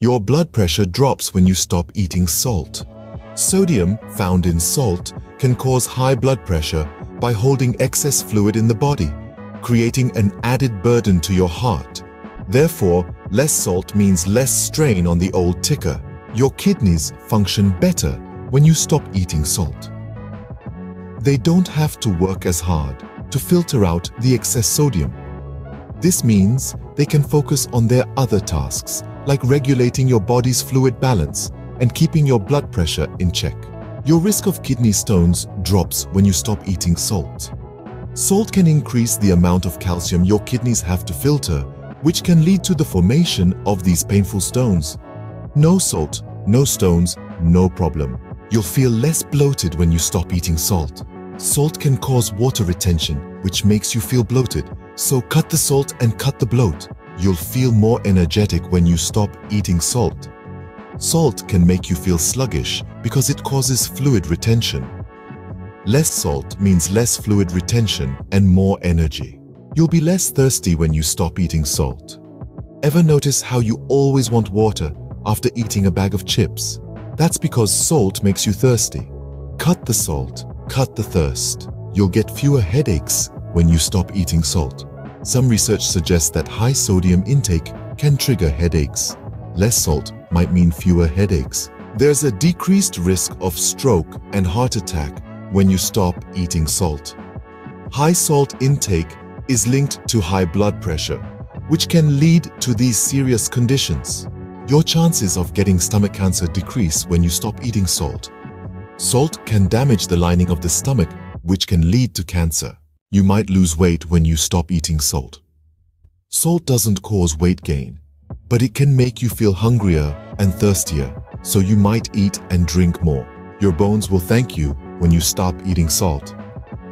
Your blood pressure drops when you stop eating salt. Sodium, found in salt, can cause high blood pressure by holding excess fluid in the body, creating an added burden to your heart. Therefore, less salt means less strain on the old ticker. Your kidneys function better when you stop eating salt. They don't have to work as hard to filter out the excess sodium. This means they can focus on their other tasks, like regulating your body's fluid balance and keeping your blood pressure in check. Your risk of kidney stones drops when you stop eating salt. Salt can increase the amount of calcium your kidneys have to filter, which can lead to the formation of these painful stones. No salt, no stones, no problem. You'll feel less bloated when you stop eating salt. Salt can cause water retention, which makes you feel bloated. So cut the salt and cut the bloat. You'll feel more energetic when you stop eating salt. Salt can make you feel sluggish because it causes fluid retention. Less salt means less fluid retention and more energy. You'll be less thirsty when you stop eating salt. Ever notice how you always want water after eating a bag of chips? That's because salt makes you thirsty. Cut the salt, cut the thirst. You'll get fewer headaches when you stop eating salt. Some research suggests that high sodium intake can trigger headaches. Less salt might mean fewer headaches. There's a decreased risk of stroke and heart attack when you stop eating salt. High salt intake is linked to high blood pressure, which can lead to these serious conditions. Your chances of getting stomach cancer decrease when you stop eating salt. Salt can damage the lining of the stomach, which can lead to cancer. You might lose weight when you stop eating salt. Salt doesn't cause weight gain, but it can make you feel hungrier and thirstier, so you might eat and drink more. Your bones will thank you when you stop eating salt.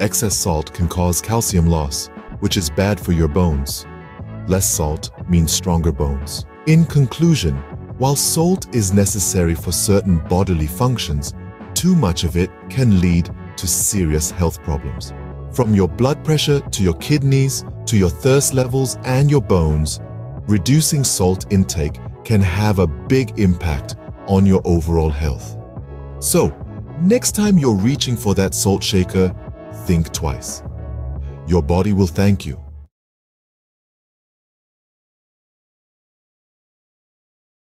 Excess salt can cause calcium loss, which is bad for your bones. Less salt means stronger bones. In conclusion, while salt is necessary for certain bodily functions, too much of it can lead to serious health problems. From your blood pressure to your kidneys to your thirst levels and your bones, reducing salt intake can have a big impact on your overall health. So, next time you're reaching for that salt shaker, think twice. Your body will thank you.